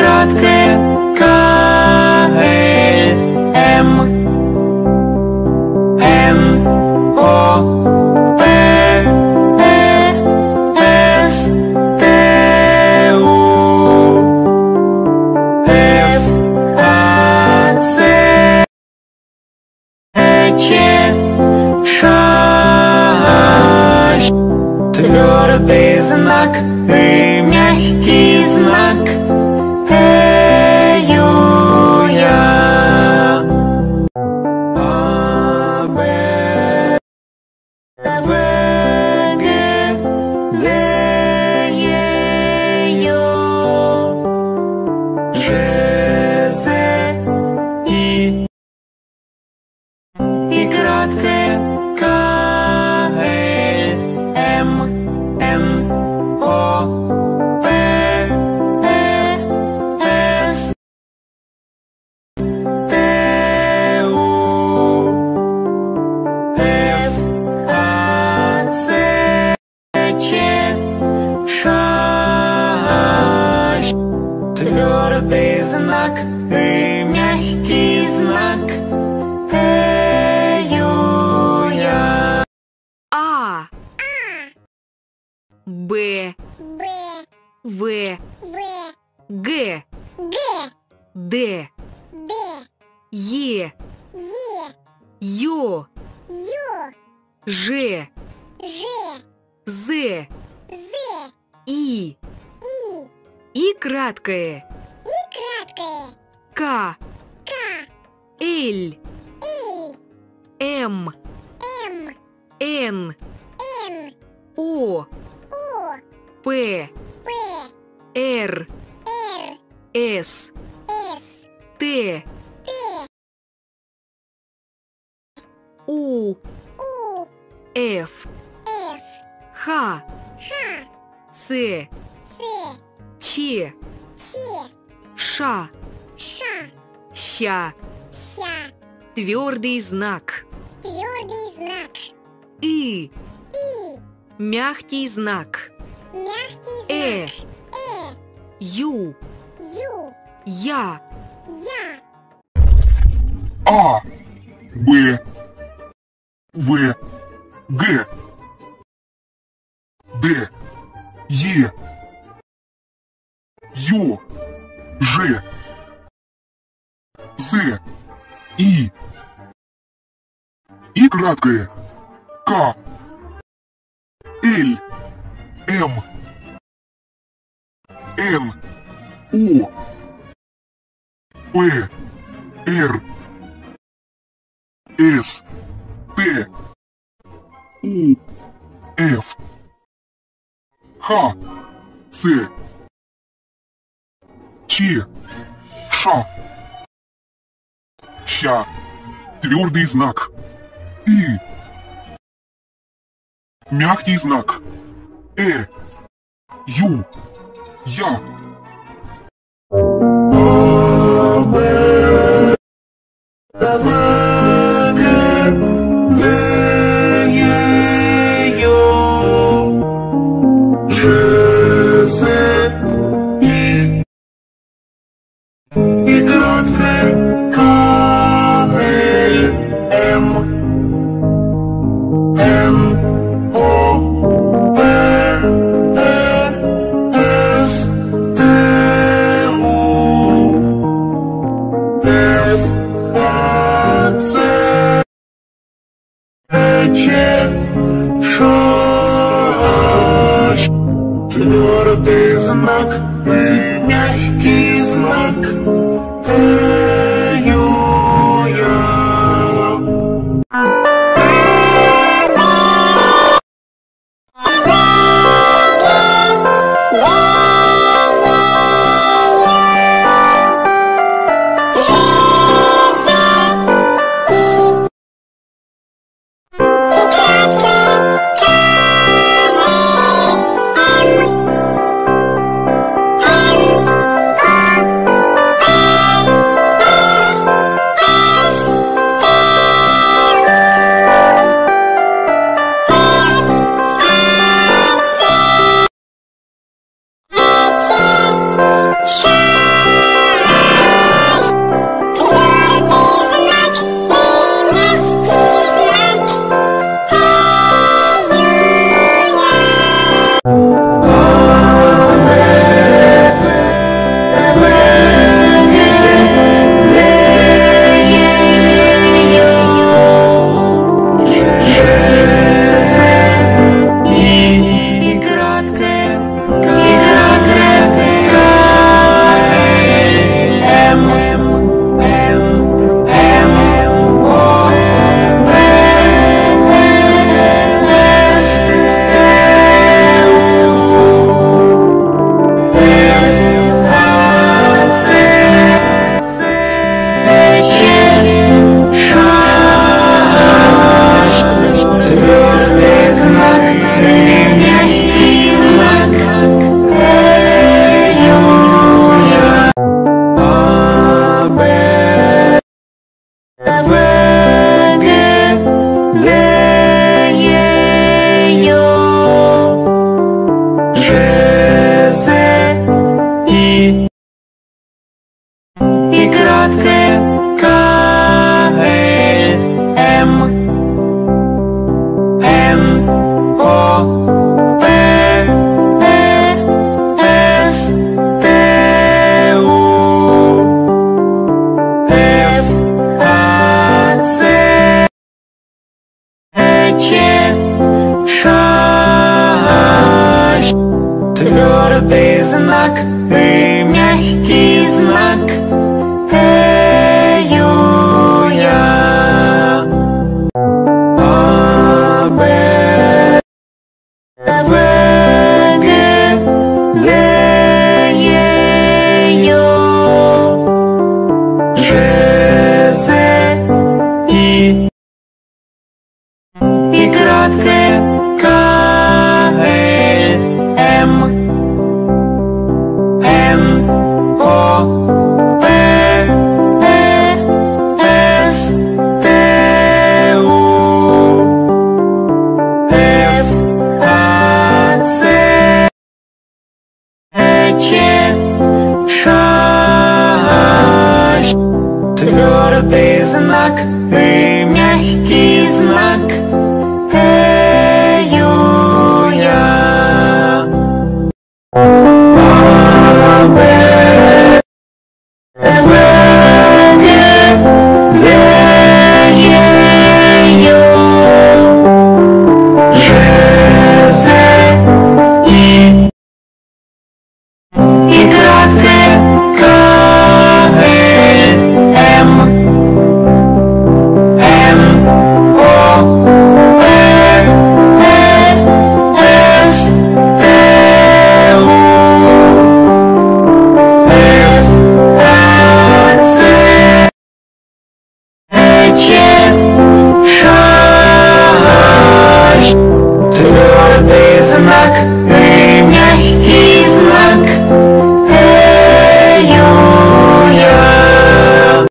тетрадке КЛ М. Н О П Э С Т У Ф А Ц Ч Ш. Твердый знак И not there Б. Б, В. В, Г. Г, Д. Д, Е. Е, Ё. Ю, Ж. Ж, З. З, И. И, И краткое. И краткое, К. К, Л. Л, М. М, Н. Н, О. П. П, Р. Р, С. С, Т. Т, У. У, Ф. Ф, Х. Х, Ц. Ц, Ч. Ч, Ш. Ша, Ща. Ща, Твердый знак. твердый знак, И. И, Мягкий знак. Мягкий Э. знак, Э, Ю. Ю, Я. Я, А, Б, В, Г, Д, Е, Ё, Ж, З, И. И краткое. К, Л, М, Н, О, П, Р, С, Т, У, Ф, Х, Ц, Ч, Ш, Ща, твердый знак, И, мягкий знак, Э, Ю, Я, И краткое К, Л, М, Твердый знак и твердый знак ты мягкий знак. Твердый знак и мягкий знак Эюя.